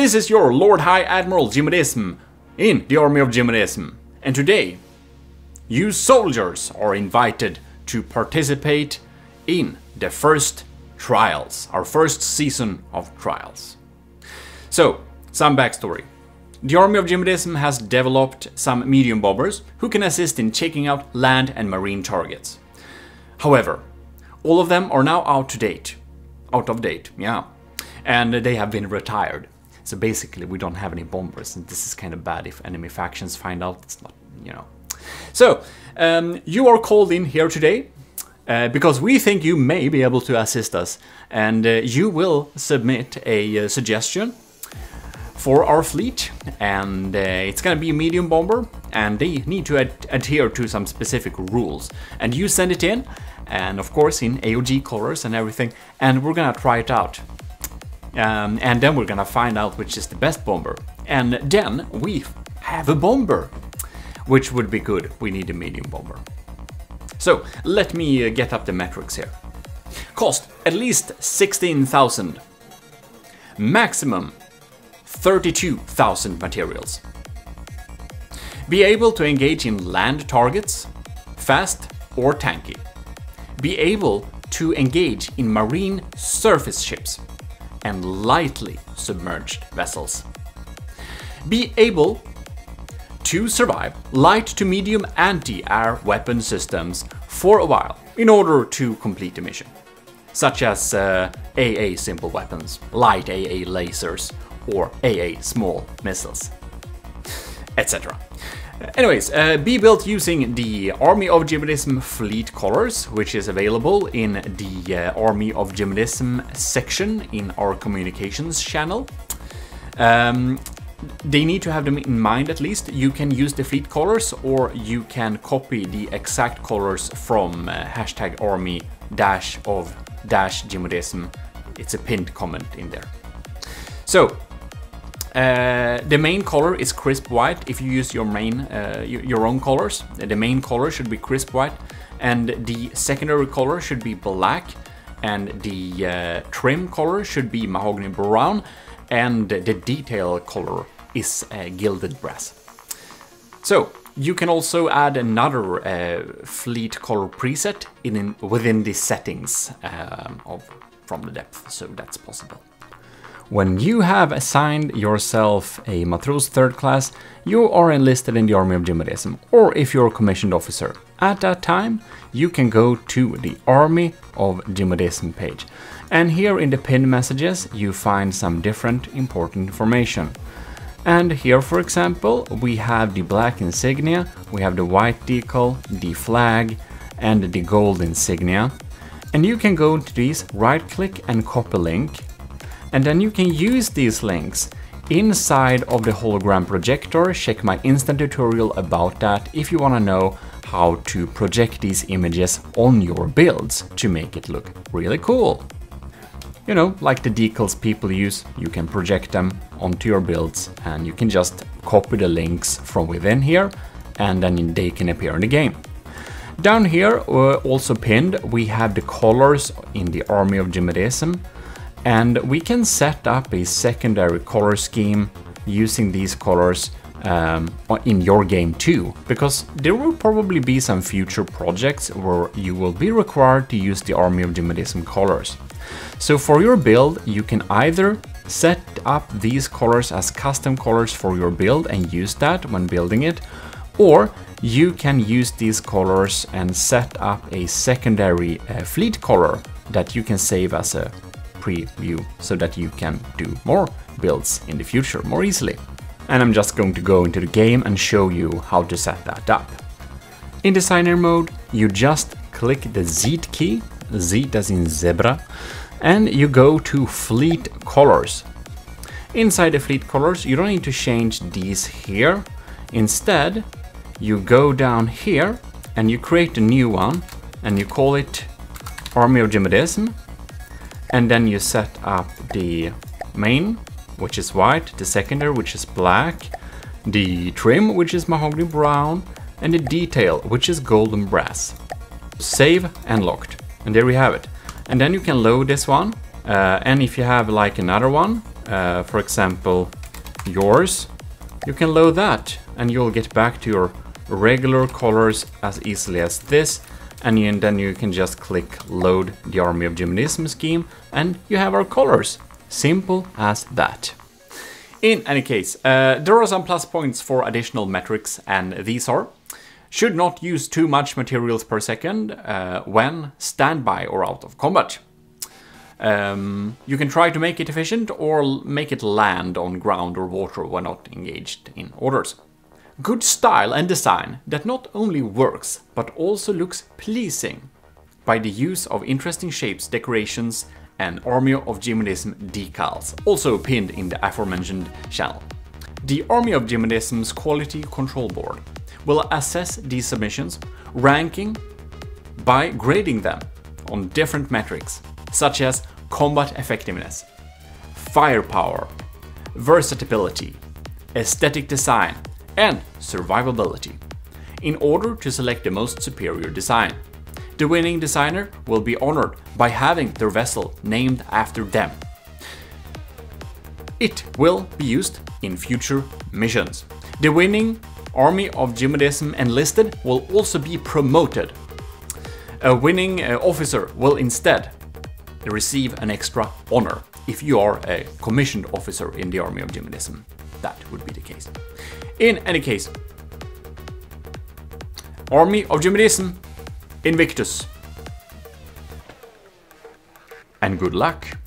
This is your Lord High Admiral Gmodism in the Army of Gmodism. And today, you soldiers are invited to participate in the first trials, our first season of trials. So, some backstory. The Army of Gmodism has developed some medium bombers who can assist in checking out land and marine targets. However, all of them are now out to date. Out of date, yeah. And they have been retired. So basically, we don't have any bombers, and this is kind of bad if enemy factions find out. It's not, you know. So, um, you are called in here today uh, because we think you may be able to assist us, and uh, you will submit a uh, suggestion for our fleet, and uh, it's gonna be a medium bomber, and they need to ad adhere to some specific rules. And you send it in, and of course in AOG colors and everything, and we're gonna try it out. Um, and then we're gonna find out which is the best bomber. And then we have a bomber, which would be good. We need a medium bomber. So let me uh, get up the metrics here. Cost at least 16,000. Maximum 32,000 materials. Be able to engage in land targets, fast or tanky. Be able to engage in marine surface ships and lightly submerged vessels. Be able to survive light to medium anti-air weapon systems for a while in order to complete the mission, such as uh, AA simple weapons, light AA lasers, or AA small missiles, etc. Anyways, uh, be built using the Army of Gmodism fleet colors, which is available in the uh, Army of Gmodism section in our communications channel. Um, they need to have them in mind at least. You can use the fleet colors or you can copy the exact colors from uh, hashtag army dash of dash Gmodism. It's a pinned comment in there. So uh, the main color is crisp white. If you use your main, uh, your own colors, the main color should be crisp white, and the secondary color should be black, and the uh, trim color should be mahogany brown, and the detail color is uh, gilded brass. So you can also add another uh, fleet color preset in, in within the settings um, of from the depth, so that's possible. When you have assigned yourself a Matros third class, you are enlisted in the Army of Gmodism, or if you're a commissioned officer. At that time, you can go to the Army of Gmodism page. And here in the pinned messages, you find some different important information. And here, for example, we have the black insignia, we have the white decal, the flag, and the gold insignia. And you can go to these, right click and copy link, and then you can use these links inside of the hologram projector. Check my instant tutorial about that if you want to know how to project these images on your builds to make it look really cool. You know, like the decals people use, you can project them onto your builds and you can just copy the links from within here and then they can appear in the game. Down here, uh, also pinned, we have the colors in the Army of Gmodism. And we can set up a secondary color scheme using these colors um, in your game too, because there will probably be some future projects where you will be required to use the Army of Gmodism colors. So for your build, you can either set up these colors as custom colors for your build and use that when building it, or you can use these colors and set up a secondary uh, fleet color that you can save as a preview so that you can do more builds in the future more easily. And I'm just going to go into the game and show you how to set that up. In designer mode, you just click the Z key, Z as in zebra, and you go to fleet colors. Inside the fleet colors, you don't need to change these here. Instead, you go down here and you create a new one and you call it Army of and then you set up the main, which is white, the secondary, which is black, the trim, which is mahogany brown, and the detail, which is golden brass. Save and locked. And there we have it. And then you can load this one. Uh, and if you have like another one, uh, for example, yours, you can load that and you'll get back to your regular colors as easily as this and then you can just click load the Army of Gmodism scheme and you have our colors. Simple as that. In any case, uh, there are some plus points for additional metrics and these are should not use too much materials per second uh, when standby or out of combat. Um, you can try to make it efficient or make it land on ground or water when not engaged in orders. Good style and design that not only works but also looks pleasing by the use of interesting shapes, decorations and Army of Gmodism decals, also pinned in the aforementioned channel. The Army of Gmodism's quality control board will assess these submissions, ranking by grading them on different metrics such as combat effectiveness, firepower, versatility, aesthetic design, and survivability, in order to select the most superior design. The winning designer will be honored by having their vessel named after them. It will be used in future missions. The winning Army of Gmodism enlisted will also be promoted. A winning uh, officer will instead receive an extra honor if you are a commissioned officer in the Army of Gmodism. That would be the case. In any case, Army of Gmodism, Invictus. And good luck.